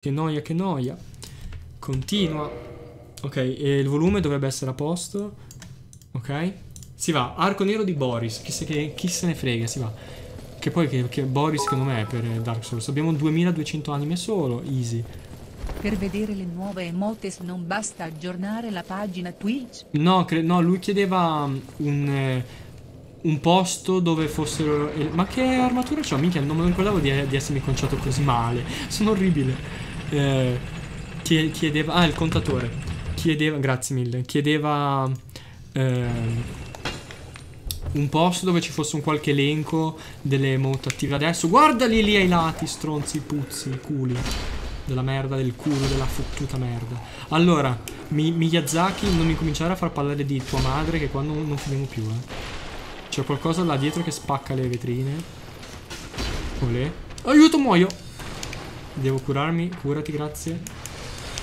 Che noia, che noia. Continua. Ok, e il volume dovrebbe essere a posto. Ok. Si va. Arco nero di Boris. Chi se, che, chi se ne frega, si va. Che poi che, che Boris che non è per Dark Souls. Abbiamo 2200 anime solo. Easy. Per vedere le nuove emotes non basta aggiornare la pagina Twitch? No, no lui chiedeva um, un... Eh, un posto dove fossero... Ma che armatura c'ho? Minchia, non me lo ricordavo di, di essermi conciato così male. Sono orribile. Eh, chiedeva... Ah, il contatore. Chiedeva... Grazie mille. Chiedeva... Eh, un posto dove ci fosse un qualche elenco delle emote attive adesso. Guardali lì ai lati, stronzi, puzzi, culi. Della merda, del culo, della fottuta merda. Allora, mi, Miyazaki, non mi cominciare a far parlare di tua madre che qua non, non finiamo più, eh. C'è qualcosa là dietro che spacca le vetrine. Olè. Aiuto, muoio. Devo curarmi. Curati, grazie.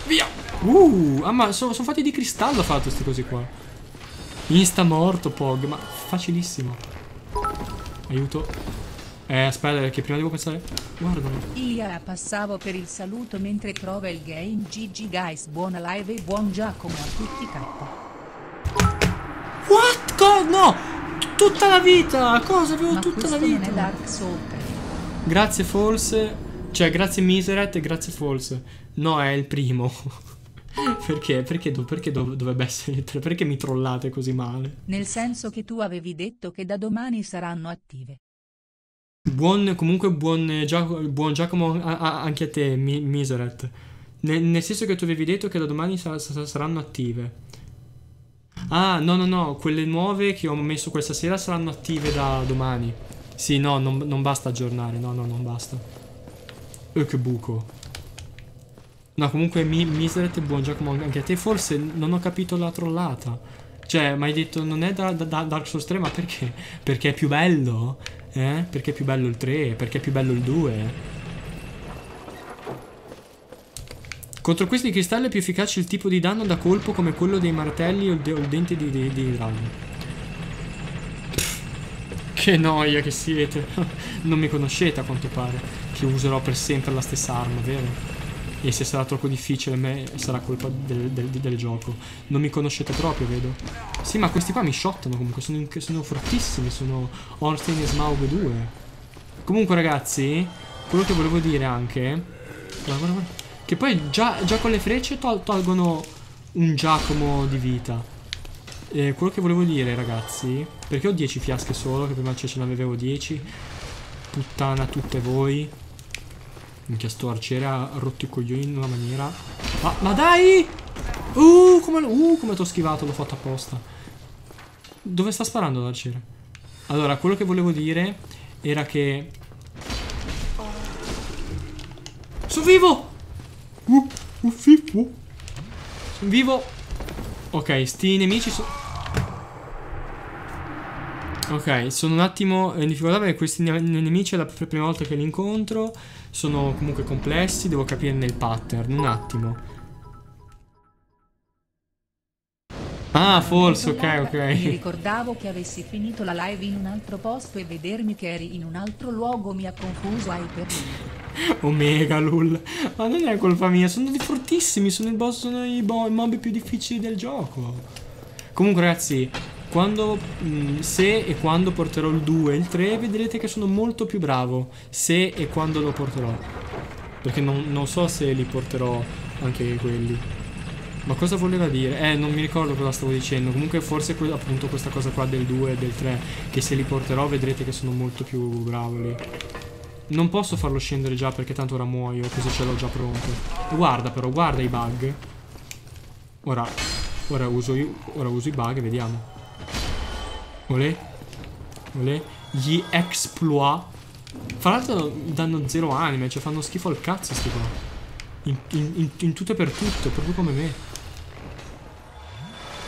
Via. Uh, ah, ma sono, sono fatti di cristallo fatto queste cose qua. Insta morto, Pog. Ma facilissimo. Aiuto. Eh, aspetta, perché prima devo pensare... Guardalo. Ilia passavo per il saluto mentre trova il game GG guys. Buona live e buon Giacomo a tutti K. What? Co no! Tutta la vita! Cosa? Avevo Ma tutta la vita! non è Dark Souls Grazie False. Cioè, grazie Miseret e grazie False. No, è il primo. perché? Perché, do perché do dovrebbe essere il 3? Perché mi trollate così male? Nel senso che tu avevi detto che da domani saranno attive. Buon, comunque buon, Giacomo, buon Giacomo a, a, anche a te, mi, Miseret. Nel, nel, senso che tu avevi detto che da domani sa, sa, saranno attive. Ah, no, no, no, quelle nuove che ho messo questa sera saranno attive da domani. Sì, no, non, non basta aggiornare, no, no, non basta. Eh, che buco. No, comunque, mi, Miseret, buon Giacomo anche a te. Forse non ho capito la trollata. Cioè, mi hai detto non è da, da, da Dark Souls 3, ma perché? Perché è più bello? Eh? Perché è più bello il 3? Perché è più bello il 2? Contro questi cristalli è più efficace il tipo di danno da colpo come quello dei martelli o il, de o il dente di, di, di drago. Che noia che siete. non mi conoscete a quanto pare. Che userò per sempre la stessa arma, vero? E se sarà troppo difficile me sarà colpa del, del, del, gioco. Non mi conoscete proprio, vedo. Sì, ma questi qua mi shottano comunque. Sono, sono fortissimi. Sono Ornstein e Smaug 2. Comunque, ragazzi, quello che volevo dire anche... Guarda, guarda, guarda. Che poi già, già con le frecce tol tolgono un Giacomo di vita. E quello che volevo dire, ragazzi, perché ho 10 fiasche solo, che prima ce ne avevo 10. Puttana tutte voi. Minchia, sto arciere ha rotto i coglioni in una maniera. Ma, ma dai! Uh, come, uh, come t'ho schivato, l'ho fatto apposta. Dove sta sparando l'arciere? Allora, quello che volevo dire era che... Sono vivo! Uh, uh, uh. Sono vivo. Ok, sti nemici sono... Ok, sono un attimo in difficoltà perché questi ne nemici è la prima volta che li incontro. Sono comunque complessi, devo capire il pattern. Un attimo. Ah, forse, ok, ok. Mi ricordavo che avessi finito la live in un altro posto e vedermi che eri in un altro luogo mi ha confuso ai per Omega, lul. Ma non è colpa mia, sono dei fortissimi, sono, il boss, sono i, i mob più difficili del gioco. Comunque, ragazzi, quando, mm, se e quando porterò il 2 e il 3, vedrete che sono molto più bravo. Se e quando lo porterò. Perché non, non so se li porterò anche quelli. Ma cosa voleva dire? Eh, non mi ricordo cosa stavo dicendo. Comunque forse appunto questa cosa qua del 2 e del 3. Che se li porterò vedrete che sono molto più bravo lì. Non posso farlo scendere già perché tanto ora muoio, così ce l'ho già pronto. Guarda però, guarda i bug. Ora, ora uso, ora uso i bug e vediamo. Olè. Olè. Gli exploit. Fra l'altro danno zero anime, cioè fanno schifo al cazzo sti qua. In, in, in, in tutto e per tutto, proprio come me.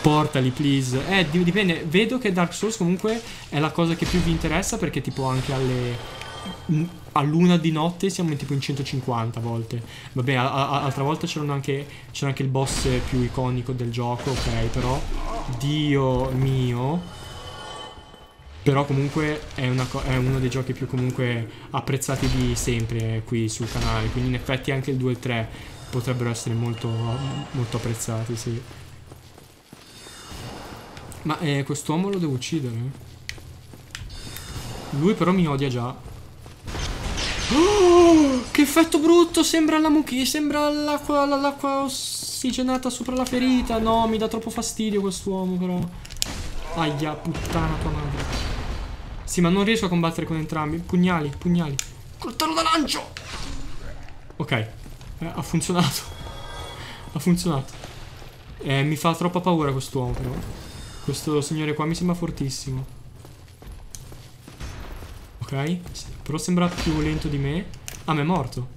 Portali, please. Eh, dipende. Vedo che Dark Souls comunque è la cosa che più vi interessa perché tipo anche alle a luna di notte siamo tipo in 150 volte. Vabbè, altra volta c'era anche, anche il boss più iconico del gioco, ok, però... Dio mio... Però comunque è, co- è uno dei giochi più apprezzati di sempre qui sul canale. Quindi in effetti anche il 2 e il 3 potrebbero essere molto, molto apprezzati, sì. Ma eh, quest'uomo lo devo uccidere? Lui però mi odia già. Oh, che effetto brutto! Sembra la mucchi, sembra l'acqua, l'acqua ossigenata sopra la ferita. No, mi dà troppo fastidio quest'uomo però. Aia, puttana tua madre. Sì, ma non riesco a combattere con entrambi. Pugnali, pugnali. Coltello da lancio! Ok, eh, ha funzionato. ha funzionato. Eh, mi fa troppa paura quest'uomo però. Questo signore qua mi sembra fortissimo. Ok, però sembra più lento di me. Ah, ma è morto.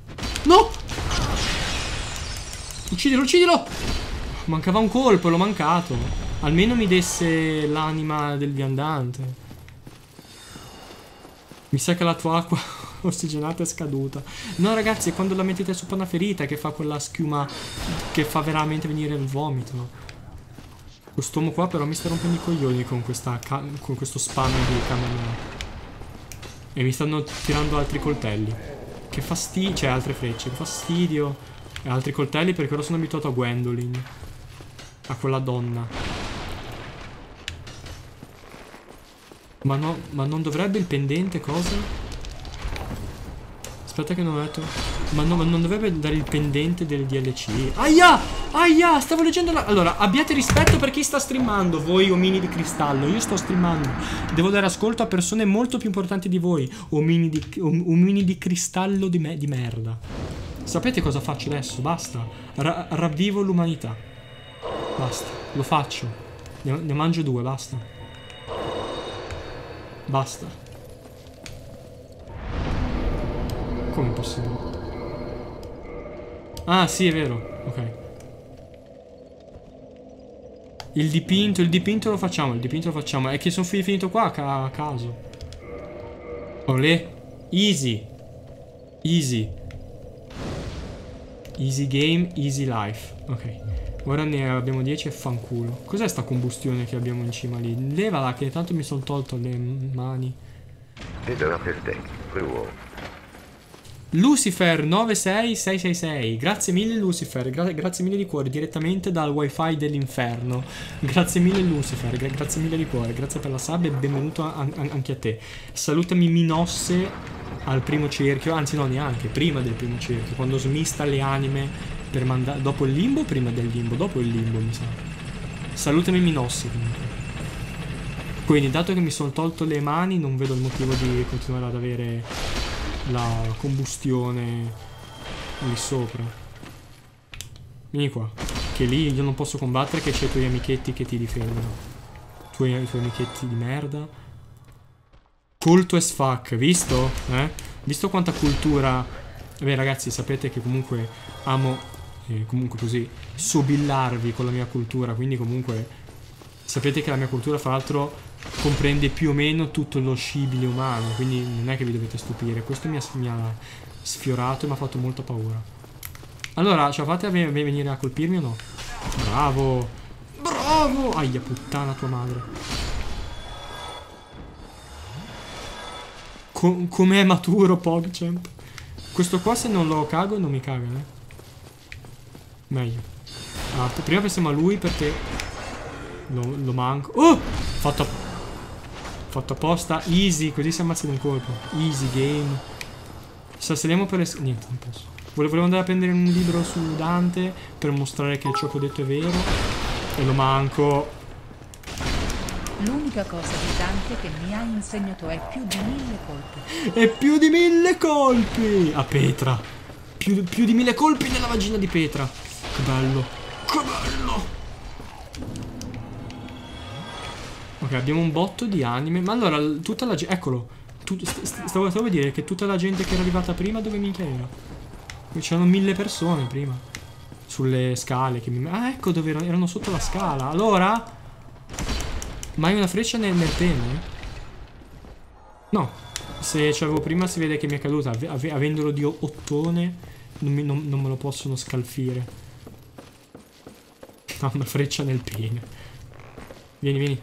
No! Uccidilo, uccidilo! Mancava un colpo, l'ho mancato. Almeno mi desse l'anima del viandante. Mi sa che la tua acqua ossigenata è scaduta. No, ragazzi, è quando la mettete sopra una ferita che fa quella schiuma che fa veramente venire il vomito. Quest'uomo qua però mi sta rompendo i coglioni con, con questo spam di camera. E mi stanno tirando altri coltelli. Che fastidio. Cioè, altre frecce. Che fastidio. E altri coltelli perché ora sono abituato a Gwendolyn. A quella donna. Ma no, ma non dovrebbe il pendente cosa? Aspetta che non ho detto. Ma, no, ma non dovrebbe dare il pendente del DLC. Aia! Aia! Stavo leggendo la... Allora, abbiate rispetto per chi sta streamando, voi omini di cristallo. Io sto streamando. Devo dare ascolto a persone molto più importanti di voi. Omini di, omini di cristallo di, me, di merda. Sapete cosa faccio adesso? Basta. Ra ravvivo l'umanità. Basta. Lo faccio. Ne, ne mangio due, basta. Basta. Come possibile? Ah, sì, è vero. Ok. Il dipinto, il dipinto lo facciamo, il dipinto lo facciamo. È che sono finito qua a, a caso. Olè. Easy. Easy. Easy game, easy life. Ok. Ora ne abbiamo 10 e fanculo. Cos'è sta combustione che abbiamo in cima lì? Levala che tanto mi sono tolto le mani. Lucifer 96666 Grazie mille Lucifer. Gra Grazie mille di cuore Direttamente dal wifi dell'inferno. Grazie mille Lucifer. Gra Grazie mille di cuore. Grazie per la sub e benvenuto anche a te. Salutami Minosse Al primo cerchio. Anzi no neanche Prima del primo cerchio Quando smista le anime Per mandare Dopo il limbo prima del limbo Dopo il limbo mi sa Salutami Minosse comunque Quindi dato che mi sono tolto le mani Non vedo il motivo di continuare ad avere la combustione lì sopra. Vieni qua. Che lì io non posso combattere che c'è i tuoi amichetti che ti difendono. Tuoi, i tuoi amichetti di merda. Colto as fuck, visto? Eh? Visto quanta cultura... Beh ragazzi, sapete che comunque amo, eh, comunque così, sobillarvi con la mia cultura, quindi comunque... Sapete che la mia cultura, fra l'altro, comprende più o meno tutto lo scibile umano, quindi non è che vi dovete stupire. Questo mi ha, mi ha sfiorato e mi ha fatto molta paura. Allora, la fate a venire a colpirmi o no? Bravo! Bravo! Aia, puttana tua madre. Com Com'è maturo, PogChamp? Questo qua se non lo cago non mi caga, eh? Meglio. Ah, prima pensiamo a lui perché lo, lo manco. Oh! Fatto Fatto apposta, easy, così si ammazza di un colpo. Easy game. Saliamo per... Niente, non posso. Volevo andare a prendere un libro su Dante per mostrare che ciò che ho detto è vero. E lo manco. L'unica cosa di Dante che mi ha insegnato è più di mille colpi. È più di mille colpi! A Petra. Più, più di mille colpi nella vagina di Petra. Che bello. Che bello. Ok, abbiamo un botto di anime. Ma allora, tutta la gente... Eccolo. Tut, st stavo, stavo a dire che tutta la gente che era arrivata prima dove minchia era? C'erano mille persone prima. Sulle scale che mi... Ah, ecco dove erano, erano sotto la scala. Allora... Mai una freccia nel, nel pene? No. Se c'avevo prima si vede che mi è caduta. Ave avendolo di ottone, non, mi, non, non me lo possono scalfire. Una freccia nel pene. Vieni, vieni.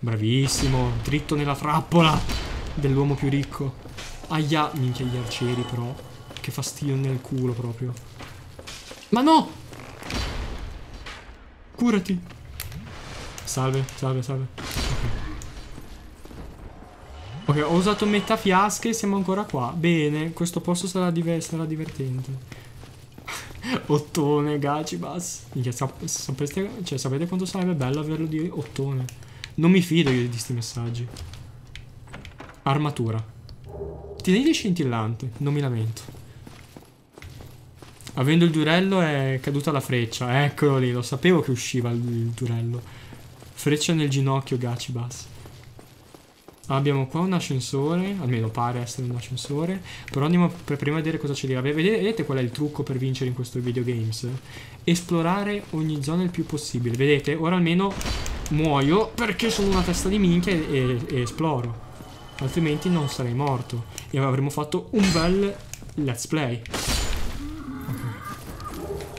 Bravissimo. Dritto nella trappola dell'uomo più ricco. Aia. Minchia gli arcieri però. Che fastidio nel culo proprio. Ma no! Curati. Salve, salve, salve. Ok. Ok, ho usato metà fiasche e siamo ancora qua. Bene, questo posto sarà, diver sarà divertente. ottone, sap sapreste, cioè, sapete quanto sarebbe bello averlo di ottone? Non mi fido io di questi messaggi. Armatura. Tieni scintillante, non mi lamento. Avendo il durello è caduta la freccia. Eccolo lì, lo sapevo che usciva il, durello. Freccia nel ginocchio, Gachibas. Abbiamo qua un ascensore, almeno pare essere un ascensore. Però andiamo per prima a vedere cosa c'è lì. Vedete, vedete qual è il trucco per vincere in questo videogames? Esplorare ogni zona il più possibile. Vedete, ora almeno muoio perché sono una testa di minchia e, e, e esploro. Altrimenti non sarei morto. E avremmo fatto un bel let's play.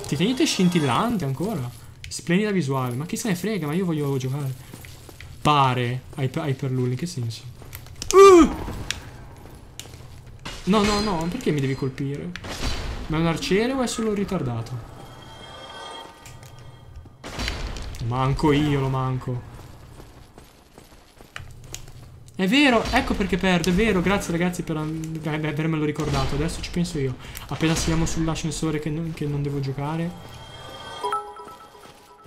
Ti tenete scintillante ancora. Splendida visuale. Ma chi se ne frega, ma io voglio giocare. Pare. Hyperlull, in che senso? Uh! No, no, no, perché mi devi colpire? Ma è un arciere o è solo ritardato? Manco io, lo manco. È vero, ecco perché perdo, è vero, grazie ragazzi per avermelo ricordato, adesso ci penso io. Appena siamo sull'ascensore che, che, non devo giocare.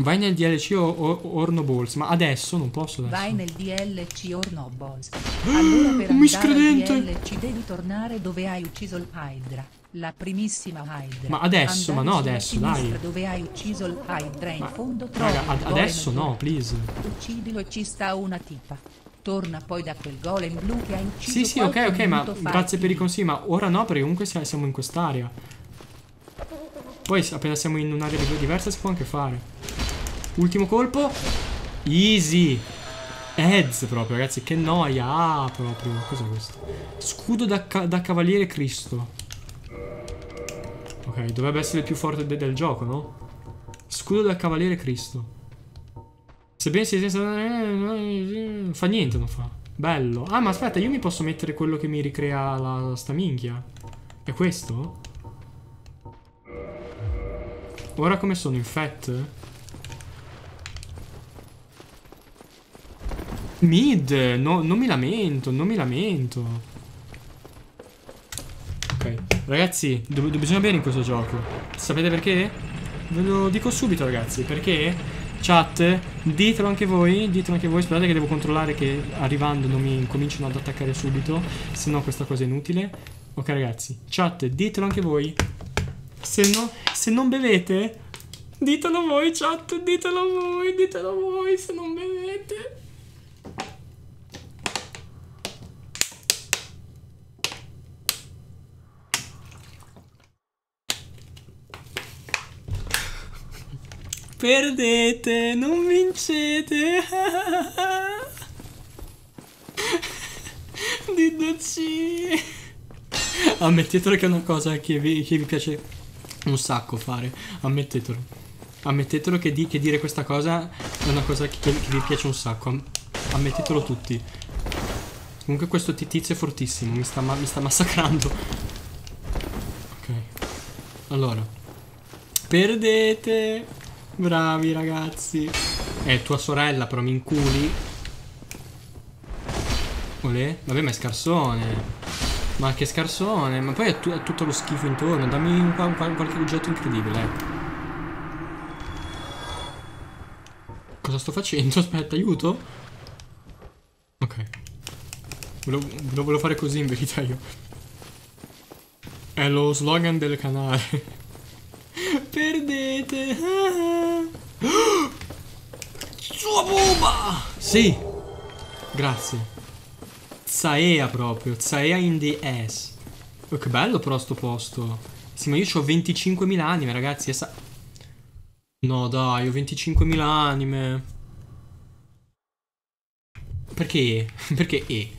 Vai nel DLC o, o Orno Balls, ma adesso non posso adesso. Vai nel DLC Orno Balls. Allora per Un miscredente. al DLC devi tornare dove hai ucciso il Hydra. La primissima Hydra. Ma adesso, Andare ma no adesso, dai. Dove hai ucciso il Hydra in Ma, fondo trovi Raga, ad- adesso no, please. Uccidilo e ci sta una tipa. Torna poi da quel golem blu che hai ucciso Sì, sì, ok, ok, ma fa grazie per i consigli, ma ora no, perché comunque sia- siamo in quest'area. Poi appena siamo in un'area di- diversa si può anche fare. Ultimo colpo. Easy. Heads proprio, ragazzi, che noia. Ah, proprio. Cos'è questo? Scudo da, ca- da cavaliere Cristo. Ok, dovrebbe essere il più forte de- del gioco, no? Scudo da cavaliere Cristo. Sebbene sia senza... Fa niente, non fa. Bello. Ah, ma aspetta, io mi posso mettere quello che mi ricrea la sta minchia. È questo? Ora come sono? In? Mid, no, non mi lamento, non mi lamento. Ok, ragazzi, do- do- bisogna bere in questo gioco. Sapete perché? Ve lo dico subito, ragazzi, perché... Chat, ditelo anche voi, ditelo anche voi, aspettate che devo controllare che arrivando non mi cominciano ad attaccare subito, se no questa cosa è inutile. Ok ragazzi, chat, ditelo anche voi. Se, no, se non bevete, ditelo voi chat, ditelo voi, ditelo voi se non bevete. Perdete, non vincete. Didoci. Ammettetelo che è una cosa che vi, che vi piace un sacco fare. Ammettetelo. Ammettetelo che, di- che dire questa cosa è una cosa che, che vi piace un sacco. Am- ammettetelo tutti. Comunque questo ti- tizio è fortissimo, mi sta, mi sta massacrando. Ok. Allora. Perdete. Bravi ragazzi. È tua sorella però mi inculi. Olè? Vabbè ma è scarsone. Ma che scarsone. Ma poi è, tu- tutto lo schifo intorno. Dammi un, qua- qual- qualche oggetto incredibile. Cosa sto facendo? Aspetta, aiuto. Ok. Volevo- volevo fare così in verità io. È lo slogan del canale. Perdete. Sua bomba! Sì. Grazie. Zaea proprio. Zaea in the ass. Oh, che bello però sto posto. Sì, ma io ho 25.000 anime, ragazzi. sa- No, dai, ho 25.000 anime. Perché? Perché E?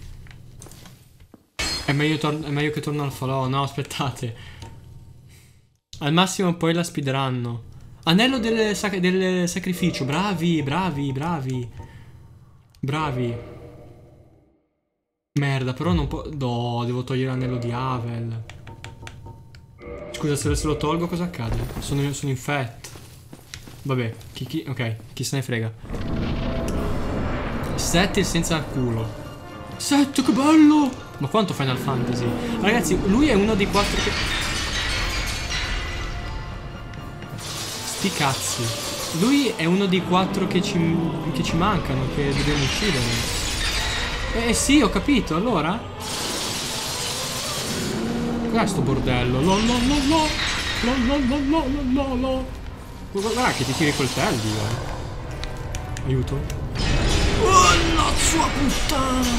È meglio, è meglio che torno al falò. No, aspettate. Al massimo poi la speedranno. Anello del, sac- del sacrificio. Bravi, bravi, bravi. Bravi. Merda, però non può... No, devo togliere l'anello di Havel. Scusa, se se lo tolgo cosa accade? Sono, sono infetto. Vabbè, chi, chi, ok, chi se ne frega. Sette senza culo. Sette, che bello! Ma quanto Final Fantasy? Ragazzi, lui è uno dei quattro che... Sti cazzi. Lui è uno dei quattro che ci, che ci mancano, che dobbiamo uccidere. Eh sì, ho capito, allora? Cos'è sto bordello? No, no, no, no! No, no, no, no, no, no, no! Guarda che ti tiri i coltelli, eh. Aiuto. Oh, la sua puttana!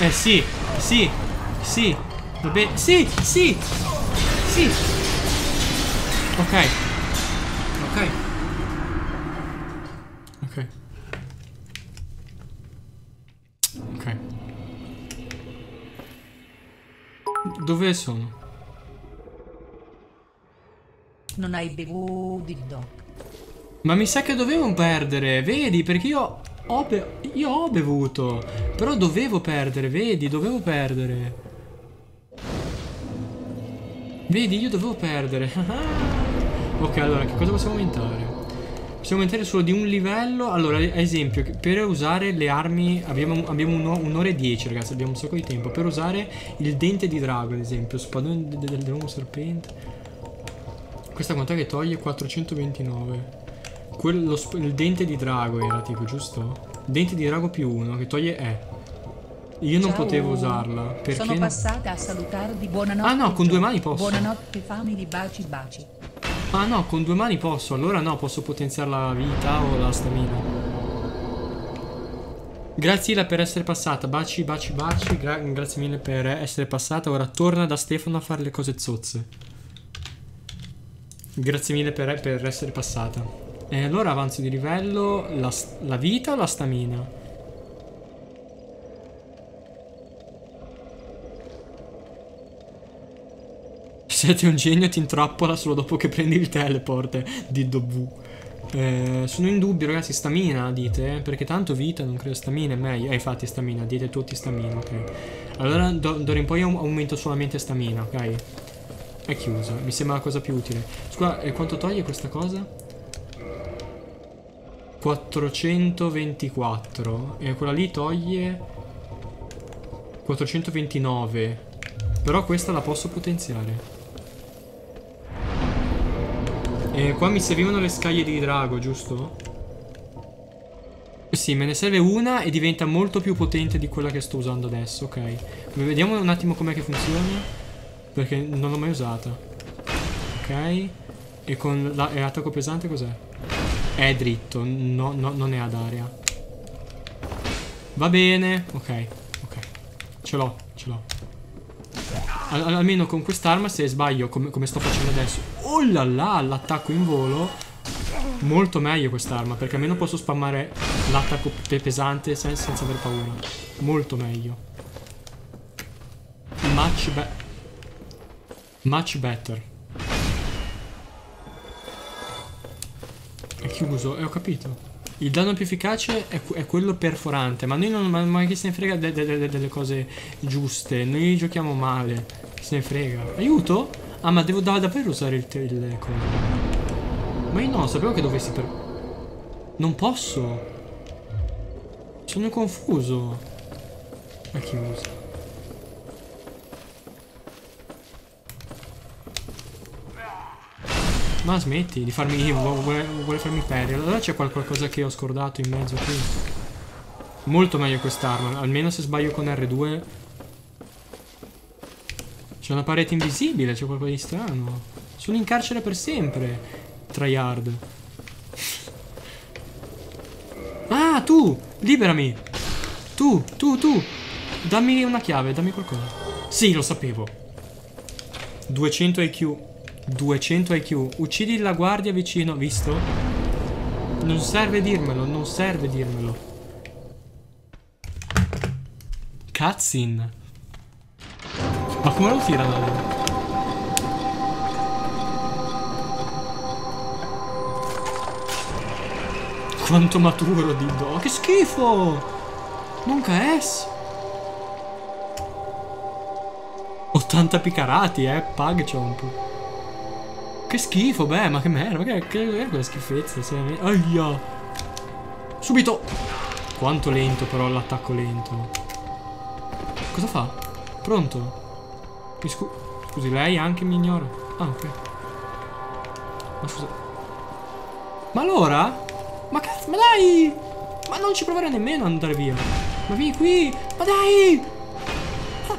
Eh sì, sì, sì. Va bene, sì, sì! Sì! Ok, Ok. Ok. Ok. Dove sono? Non hai bevuto il doc. Ma mi sa che dovevo perdere, vedi? Perché io ho, io ho bevuto. Però dovevo perdere, vedi? Dovevo perdere. Vedi, io dovevo perdere. ok, allora, che cosa possiamo aumentare? Possiamo aumentare solo di un livello. Allora, ad esempio, per usare le armi abbiamo, abbiamo uno- un'ora e dieci, ragazzi. Abbiamo un sacco di tempo. Per usare il dente di drago, ad esempio. Spadone del, del, dell'uomo serpente. Questa quant'è che toglie? 429. Quello, il dente di drago era tipo, giusto? Dente di drago più uno che toglie E. Io non Ciao. potevo usarla. Perché Sono no? passata a salutarvi. Buonanotte. Ah, no, con due mani posso. Buonanotte, family, baci, baci. Ah no, con due mani posso. Allora no, posso potenziare la vita o la stamina. Grazie Ila per essere passata. Baci, baci, baci. Gra- grazie mille per essere passata. Ora torna da Stefano a fare le cose zozze. Grazie mille per, per essere passata. E allora avanzo di livello. La, la vita o la stamina? Siete un genio, ti intrappola solo dopo che prendi il teleport di Dobu. Eh, sono in dubbio, ragazzi. Stamina, dite? eh? Perché tanto vita, non credo stamina è meglio. Eh, infatti, stamina, dite tutti stamina, ok. Allora, do- d'ora in poi aum- aumento solamente stamina, ok? È chiusa, mi sembra la cosa più utile. Scusa, e quanto toglie questa cosa? 424. E quella lì toglie 429. Però questa la posso potenziare. E qua mi servivano le scaglie di drago, giusto? Sì, me ne serve una e diventa molto più potente di quella che sto usando adesso, ok. Vediamo un attimo com'è che funziona. Perché non l'ho mai usata. Ok. E con la- l'attacco pesante cos'è? È dritto, no, no, non è ad aria. Va bene, ok, ok. Ce l'ho, ce l'ho. Al- almeno con quest'arma se sbaglio come, come sto facendo adesso Oh là là l'attacco in volo Molto meglio quest'arma Perché almeno posso spammare l'attacco pe- pesante sen- senza aver paura Molto meglio Much be Much better È chiuso, e ho capito il danno più efficace è, è quello perforante, ma noi non ma, ma chi se ne frega de- de- de- delle cose giuste. Noi giochiamo male. Chi se ne frega. Aiuto? Ah, ma devo da- davvero usare il, il. Ma io no, sapevo che dovessi per. Non posso. Sono confuso. È chiuso. Ma smetti di farmi. Vuole, vuole farmi perdere. Allora c'è qual- qualcosa che ho scordato in mezzo qui. Molto meglio quest'arma. Almeno se sbaglio con R2. C'è una parete invisibile, c'è qualcosa di strano. Sono in carcere per sempre. Tryhard. Ah, tu! Liberami! Tu, tu, tu! Dammi una chiave, dammi qualcosa. Sì, lo sapevo. 200 IQ. 200 IQ. Uccidi la guardia vicino, visto? Non serve dirmelo, non serve dirmelo. Cutscene. Ma come lo tirano lì? Quanto maturo Diddo. Che schifo! Non KS. 80 picarati, eh. Pug Chomp. Che schifo, beh, ma che merda. Che, che è quella schifezza? Aia. Subito. Quanto lento però l'attacco lento. Cosa fa? Pronto? Mi scu scusi, lei anche mi ignora. Ah, ok. Ma scusa. Ma allora? Ma cazzo, ma dai! Ma non ci provare nemmeno ad andare via. Ma vieni qui! Ma dai! Ah.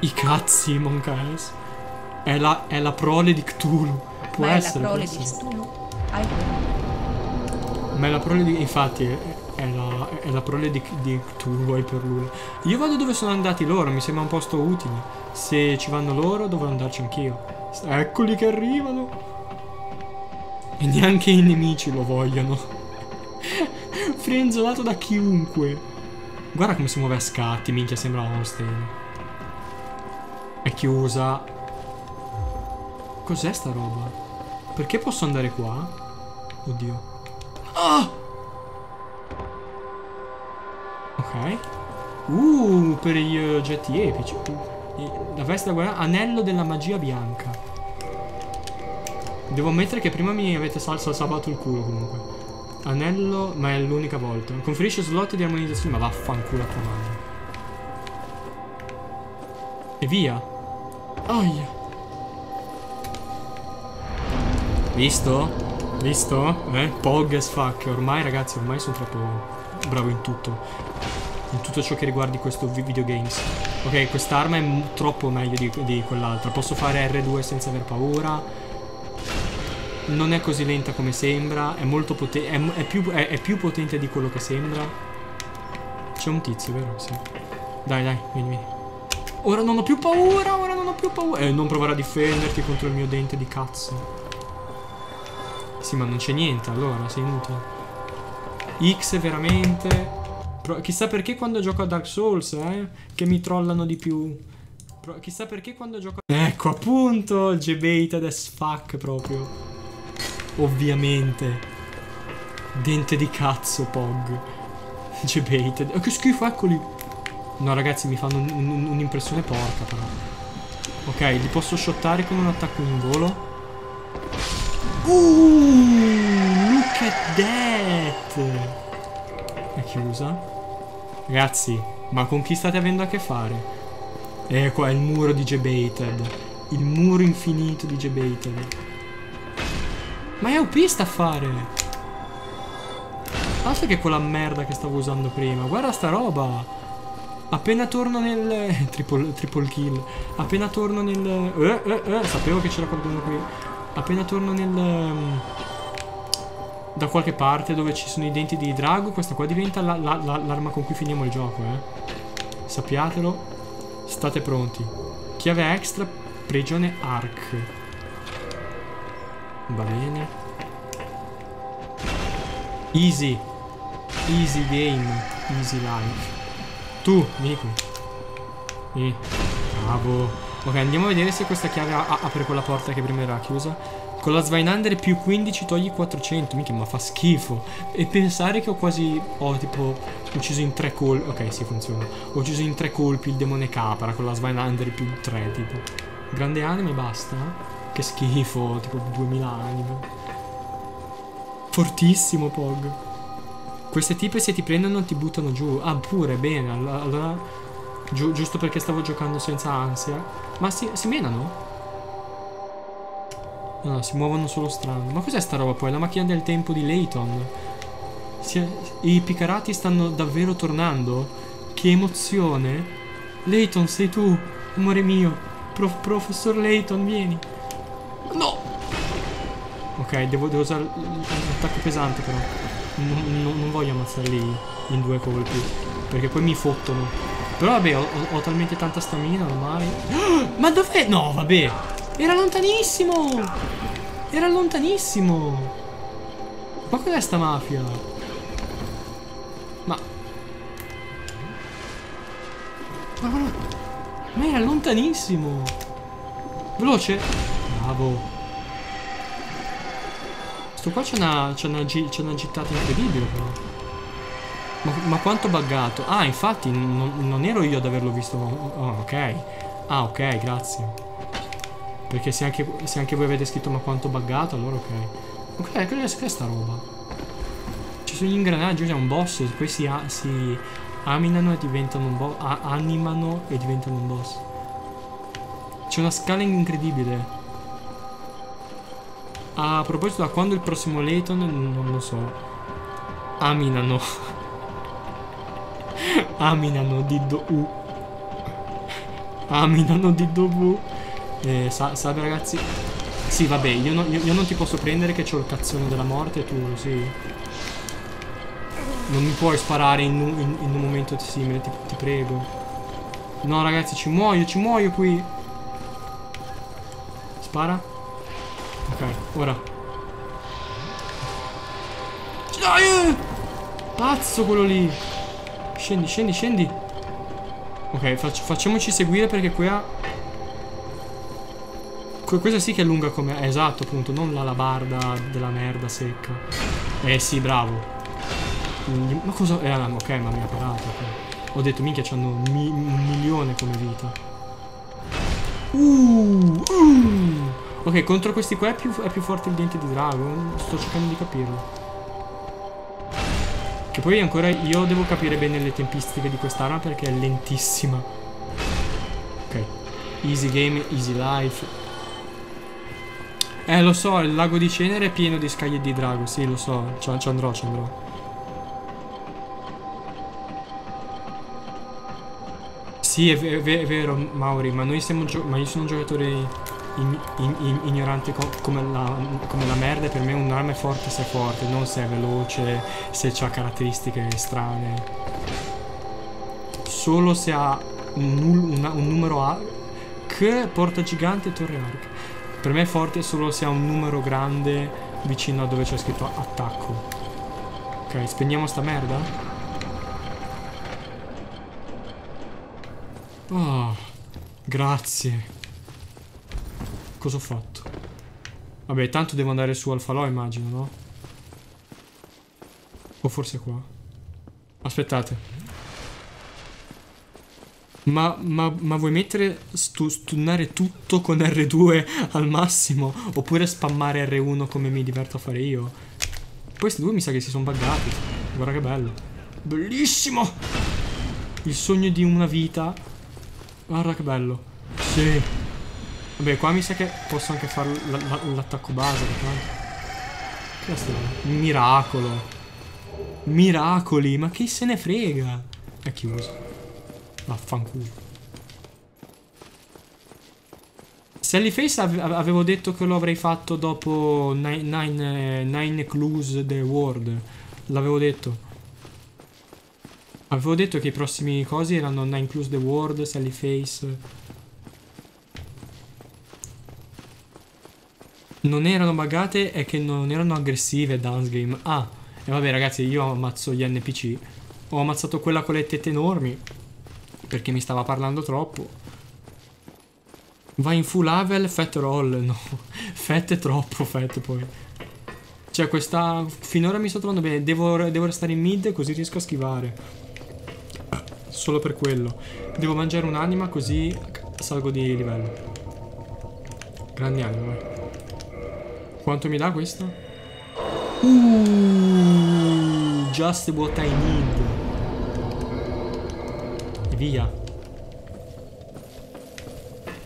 I cazzi, Moncales. È la, è la prole di Cthulhu. Può Ma è la essere. prole di essere. Hai Ma è la prole di. Infatti, è, è la, è la prole di, di hai per lui. Io vado dove sono andati loro, mi sembra un posto utile. Se ci vanno loro, dovrò andarci anch'io. Eccoli che arrivano. E neanche i nemici lo vogliono. Frenzolato da chiunque. Guarda come si muove a scatti, minchia, sembra Holstein. È chiusa. Cos'è sta roba? Perché posso andare qua? Oddio. Ah! Uh, per gli oggetti epici. La veste da guerra, anello della magia bianca. Devo ammettere che prima mi avete sal sal- salvato il culo comunque. Anello, ma è l'unica volta. Conferisce slot di armonizzazione, ma vaffanculo a tua mano. E via. Aia. Visto? Visto? Eh? Pog as fuck. Ormai ragazzi, ormai sono troppo bravo in tutto. In tutto ciò che riguardi questo vi- videogames. Ok, quest'arma è troppo meglio di, di quell'altra. Posso fare R2 senza aver paura. Non è così lenta come sembra. È molto potente. È, è è- è più potente di quello che sembra. C'è un tizio, vero? Sì. Dai, dai, vieni, vieni. Ora non ho più paura, ora non ho più paura. Eh, non provare a difenderti contro il mio dente di cazzo. Sì, ma non c'è niente, allora, sei inutile. X veramente. Pro- chissà perché quando gioco a Dark Souls, eh? Che mi trollano di più. Pro- chissà perché quando gioco a... Ecco, appunto, il G-baited as fuck proprio. Ovviamente. Dente di cazzo, Pog. G-baited. Oh, che schifo, eccoli. No, ragazzi, mi fanno un- un- un'impressione porca, però. Ok, li posso shottare con un attacco in volo. Uh, look at that! È chiusa. Ragazzi, ma con chi state avendo a che fare? Eh, qua è il muro di G-Baited. Il muro infinito di G-Baited. Ma è OP sta a fare? Basta che quella merda che stavo usando prima. Guarda sta roba. Appena torno nel... triple, triple kill. Appena torno nel... Eh, eh, eh, sapevo che c'era qualcuno qui. Appena torno nel... da qualche parte dove ci sono i denti di drago, questa qua diventa la- la- la- l'arma con cui finiamo il gioco, eh. Sappiatelo. State pronti. Chiave extra, prigione arc. Va bene. Easy. Easy game. Easy life. Tu, qui. Vieni. Bravo. Ok, andiamo a vedere se questa chiave apre quella porta che prima era chiusa. Con la Sveinander più 15 togli 400. Mica, ma fa schifo. E pensare che ho quasi. Ho tipo. Ucciso in tre colpi. Ok, sì, funziona. Ho ucciso in tre colpi il demone capra con la Sveinander più 3, tipo. Grande anime e basta. Che schifo. Tipo 2000 anime. Fortissimo, Pog. Queste tipe se ti prendono ti buttano giù. Ah, pure, bene. all- Allora. giu- giusto perché stavo giocando senza ansia. Ma si, si menano? No, no, si muovono solo strano. Ma cos'è sta roba poi? La macchina del tempo di Layton. Si- I picarati stanno davvero tornando? Che emozione. Layton, sei tu, amore mio. Prof- professor Layton, vieni. No! Ok, devo, devo usare l'attacco pesante però. Non, non- voglio ammazzarli in due colpi. Perché poi mi fottono. Però vabbè, ho- ho talmente tanta stamina ormai. Ma dov'è? No, vabbè. Era lontanissimo. Era lontanissimo. Ma cos'è sta mafia? Ma... Ma, ma, era lontanissimo. Veloce. Bravo. Sto qua c'è una, una, una gittata incredibile però. Ma, ma quanto buggato? Ah, infatti, non, non ero io ad averlo visto. Oh, ok. Ah, ok, grazie. Perché se anche, se anche voi avete scritto ma quanto buggato, allora ok. Ok, che è sta roba? Ci sono gli ingranaggi, c'è un boss, poi si, si aminano e diventano un boss. animano e diventano un boss. C'è una scala incredibile. A proposito, da quando il prossimo Layton? Non lo so. Aminano. Aminano di do U. Aminano di do U. Eh, sa salve ragazzi. Sì, vabbè, io, no, io, io, non ti posso prendere che c'ho il cazzone della morte e tu, sì. Non mi puoi sparare in, in, in un momento simile, ti, ti prego. No, ragazzi, ci muoio, ci muoio qui. Spara. Ok, ora. Pazzo quello lì. Scendi, scendi, scendi. Ok, facciamoci seguire perché qui ha... Questa sì che è lunga come... esatto, appunto, non la labarda della merda secca. Eh sì, bravo. Ma cosa... Eh, ok, ma mi ha parato. Ho detto, minchia, c'hanno mi un milione come vita. Uh, uh. Ok, contro questi qua è più, è più forte il dente di drago. Sto cercando di capirlo. Che poi ancora io devo capire bene le tempistiche di quest'arma perché è lentissima. Ok. Easy game, easy life. Eh, lo so, il lago di cenere è pieno di scaglie di drago. Sì, lo so. Ci andrò, ci andrò. Sì, è, è, è, vero, Mauri, ma noi siamo ma io sono un giocatore in, in, in, ignorante co come, la, come, la, merda per me un'arma è forte se è forte, non se è veloce, se ha caratteristiche strane. Solo se ha un, una, un numero A che porta gigante e torre arca. Per me è forte solo se ha un numero grande vicino a dove c'è scritto attacco. Ok, spegniamo sta merda? Oh, grazie. Cosa ho fatto? Vabbè, tanto devo andare su al falò, immagino, no? O forse qua. Aspettate. Ma, ma, ma vuoi mettere stu, stunnare tutto con R2 al massimo? Oppure spammare R1 come mi diverto a fare io? Questi due mi sa che si sono buggati. Guarda che bello. Bellissimo! Il sogno di una vita Guarda che bello. Sì. Vabbè, qua mi sa che posso anche fare l'attacco base. Questo è un miracolo. Miracoli, ma chi se ne frega? È chiuso. Vaffanculo. Sally Face avevo detto che lo avrei fatto dopo Nine, nine, nine Clues The World. L'avevo detto. Avevo detto che i prossimi cosi erano Nine Clues the World, Sally Face. Non erano buggate e che non erano aggressive Dance Game. Ah, e vabbè ragazzi, io ammazzo gli NPC. Ho ammazzato quella con le tette enormi. Perché mi stava parlando troppo. Vai in full level, fat roll. No, fat è troppo, fat poi. Cioè questa... Finora mi sto trovando bene. Devo, devo restare in mid così riesco a schivare. Solo per quello. Devo mangiare un'anima così salgo di livello. Grandi anime, vai. Quanto mi dà questo? Uh, just what I need. Via.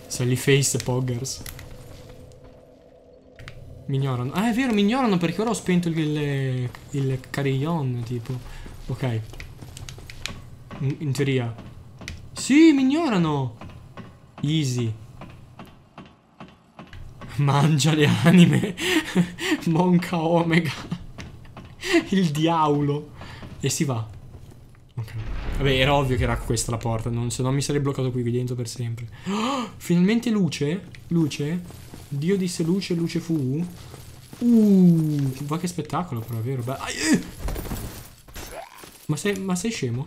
Sally face poggers. Mi ignorano. Ah, è vero, mi ignorano perché ora ho spento il, il carillon, tipo. Ok. In, in teoria. Sì, mi ignorano. Easy. Mangia le anime. Monca Omega. Il diavolo. E si va. Ok. Vabbè, era ovvio che era questa la porta. Non, se no mi sarei bloccato qui dentro per sempre. Oh, finalmente luce. Luce. Dio disse luce, luce fu. Uh, va che spettacolo però, vero? Beh, eh. ma, sei, ma sei scemo?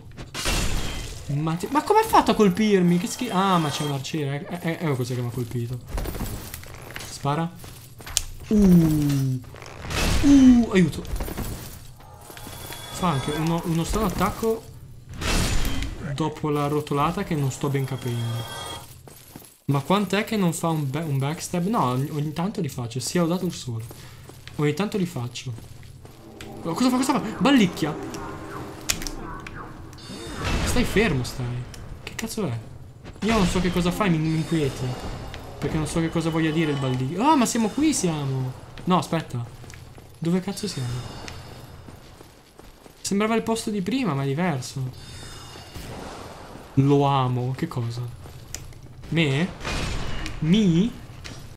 Ma, ma come ha fatto a colpirmi? Che schifo. Ah, ma c'è un arciere. Ecco eh, eh, cos'è che mi ha colpito. Spara. Uh. Uh, aiuto. Fa anche uno, uno strano attacco dopo la rotolata che non sto ben capendo. Ma quant'è che non fa un, un backstab? No, ogni, ogni tanto li faccio, sia ho dato il solo. Ogni tanto li faccio. Oh, cosa fa? Cosa fa? Ballicchia! Stai fermo, stai. Che cazzo è? Io non so che cosa fai, mi, mi inquieti. Perché non so che cosa voglia dire il ballicchio. Ah, ma siamo qui, siamo! No, aspetta. Dove cazzo siamo? Sembrava il posto di prima, ma è diverso. Lo amo. Che cosa? Me? Mi?